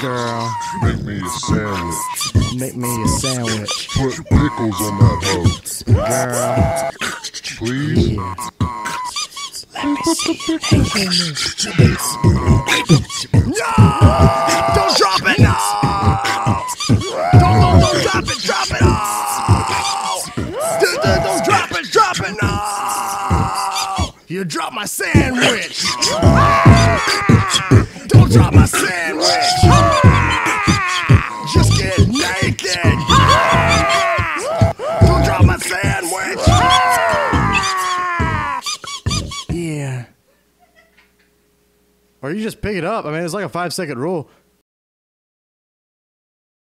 Girl, Make me a sandwich. make me a sandwich. Put pickles on that hoe. Girl, Please. yeah. Don't drop it, no! Don't, don't, don't drop it, drop it, no! Dude, dude, don't drop it, drop it, no! You dropped my sandwich! Drop my sandwich! Just get naked! Don't drop my sandwich! Yeah. Or you just pick it up. I mean, it's like a five second rule.